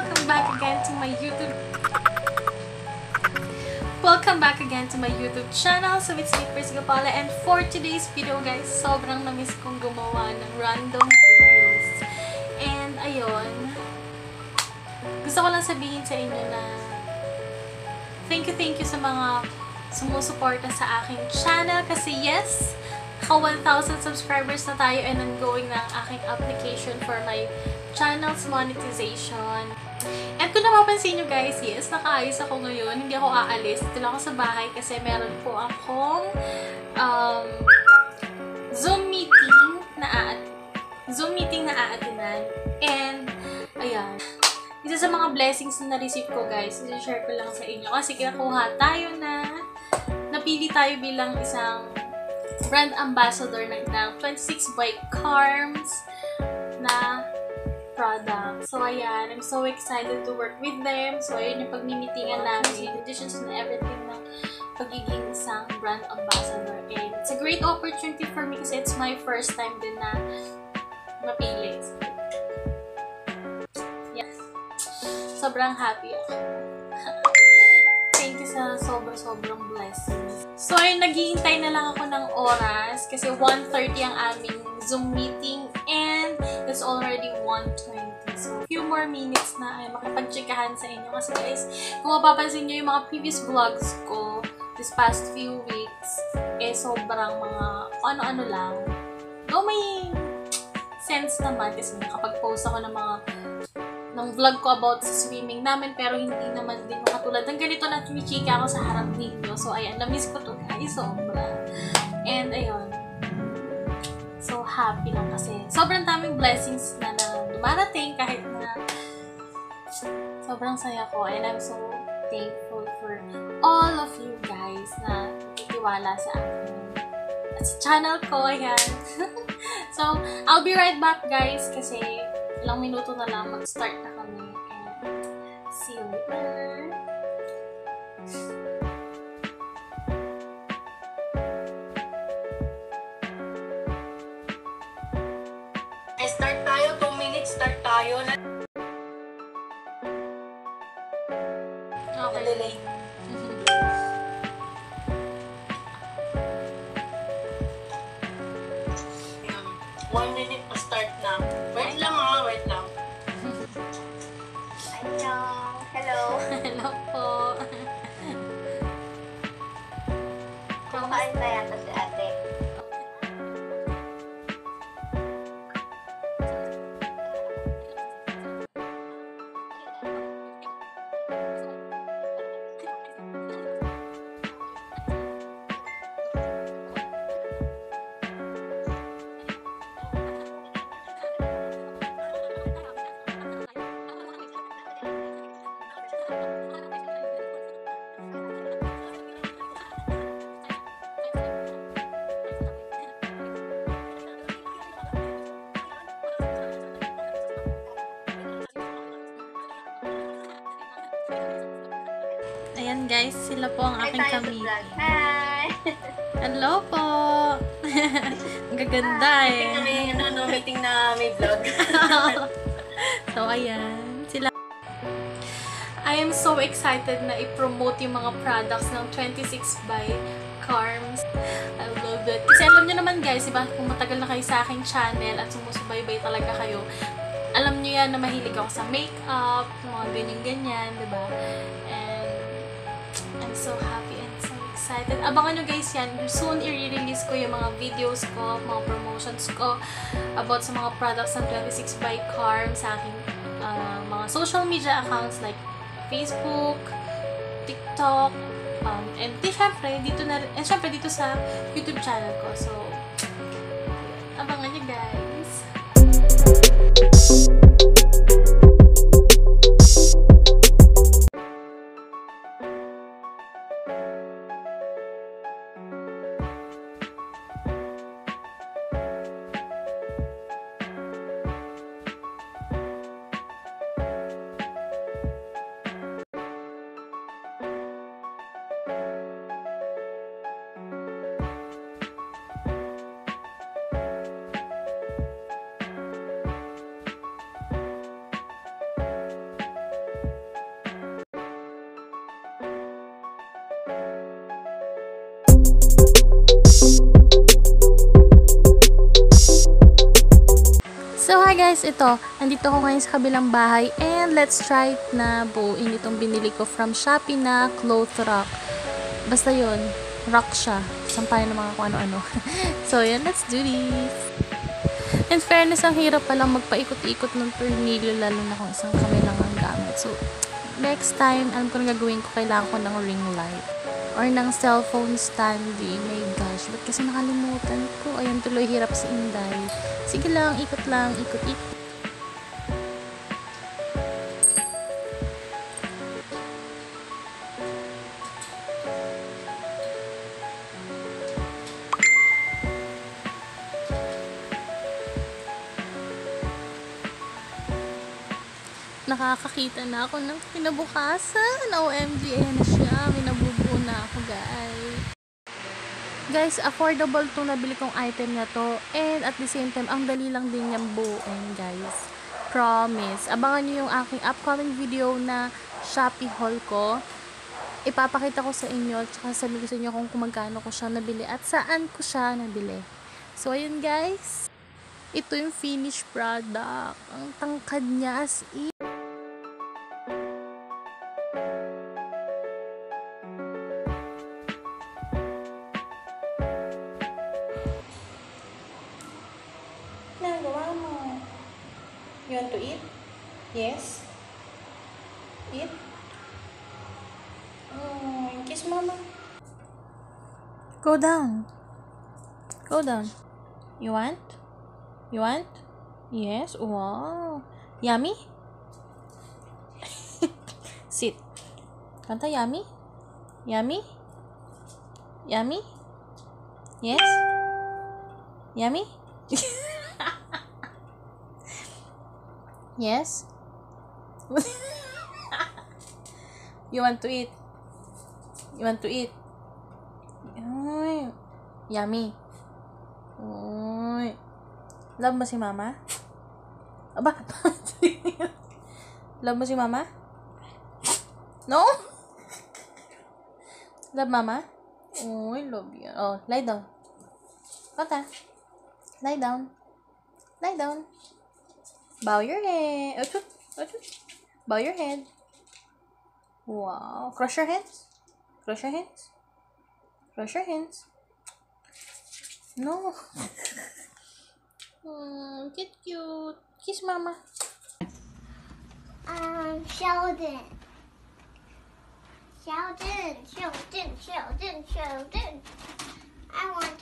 Welcome back again to my YouTube Welcome back again to my YouTube channel. So, it's me, Pris Gapala. And for today's video, guys, sobrang namiss kong gumawa ng random videos. And, ayun. Gusto ko lang sabihin sa inyo na thank you, thank you sa mga sumusuporta sa aking channel. Kasi, yes, naka 1,000 subscribers na tayo and ongoing na ang aking application for my channel's monetization. And kung napapansin nyo guys, yes, nakaayos ako ngayon. Hindi ako aalis. Dito lang ako sa bahay kasi meron po akong um, Zoom meeting na Zoom meeting na aatinan. And, ayan. Isa sa mga blessings na na-receive ko guys, i-share ko lang sa inyo. Kasi kinakuha tayo na napili tayo bilang isang brand ambassador ng, ng 26 by Carms na product. So, ayan. I'm so excited to work with them. So, ayun yung pagmimitingan namin. In addition to everything ng pagiging isang brand ambassador. And it's a great opportunity for me kasi it's my first time din na mapili. Yes. Sobrang happy ako. Thank you sa sobrang-sobrang blessings. So, ayun, naghihintay na lang ako ng oras kasi 1.30 ang aming Zoom meeting it's already 1.20. So, few more minutes na ay makapag-checkahan sa inyo. Kasi guys, kung mapapansin nyo yung mga previous vlogs ko this past few weeks, eh sobrang mga ano-ano lang. Though may sense naman kasi nakapag-post ako ng mga ng vlog ko about sa swimming namin pero hindi naman din makatulad ng ganito na tumichika ako sa harap ninyo. So, ayan, na-miss ko to guys, sobra. And, ayun, happy lang kasi sobrang daming blessings na, na dumarating kahit na sobrang saya ko and I'm so thankful for all of you guys na titiwala sa akin at sa channel ko, ayan. so, I'll be right back guys kasi ilang minuto na lang mag-start na kami and see you later. Tayo. Okay. Delay. Ayan guys, sila po ang Hi aking kami. Hi! Hello po! ang gaganda eh. Meeting na may, ano, no, meeting na may vlog. so, ayan. Sila. I am so excited na i-promote yung mga products ng 26 by Carms. I love it. Kasi alam nyo naman guys, diba, kung matagal na kayo sa aking channel at sumusubaybay talaga kayo, alam nyo yan na mahilig ako sa makeup, mga ganyan-ganyan, diba? And I'm so happy and so excited. Abangan nyo guys yan. Soon, i-release ko yung mga videos ko, mga promotions ko about sa mga products ng 26 by Carm sa aking uh, mga social media accounts like Facebook, TikTok, um, and di, syempre, dito na, and syempre dito sa YouTube channel ko. So, abangan nyo guys. Thank you guys, ito, nandito ako ngayon sa kabilang bahay and let's try na buuin itong binili ko from Shopee na cloth rack. Basta yun, rock siya. Sampayan ng mga kung ano-ano. so, yun, let's do this. In fairness, ang hirap palang magpaikot-ikot ng tornilyo lalo na kung isang kamay lang ang gamit. So, next time, alam ko na gagawin ko, kailangan ko ng ring light or ng cellphone standy. My gosh, ba't kasi nakalimutan ko? Ayan, tuloy hirap si Inday. Sige lang, ikot lang, ikot, ikot. nakakakita na ako ng kinabukasan. OMG, ayan na siya. May nabubuo na ako, guys. Guys, affordable itong nabili kong item na to. And at the same time, ang dali lang din niyang buuin, guys. Promise. Abangan niyo yung aking upcoming video na Shopee haul ko. Ipapakita ko sa inyo at saka sabi ko sa inyo kung kumagkano ko siya nabili at saan ko siya nabili. So, ayun guys. Ito yung finished product. Ang tangkad niya as in. Want to eat? Yes? Eat? Oh, kiss mama. Go down. Go down. You want? You want? Yes? Wow. Yummy? Sit. Kanta yummy? Yummy? Yummy? Yes? Yummy? yes? you want to eat? You want to eat? Ay, yummy. Uy. Love mo si mama? Aba, Love mo si mama? No? Love mama? Uy, love yan. Oh, lie down. Kota. Lie down. Lie down. Bow your head. Bow your head. Wow. Cross your hands. Cross your hands. Cross your hands. No. Hmm, cute cute. Kiss mama. Um, Sheldon. Sheldon, Sheldon, Sheldon, Sheldon. I want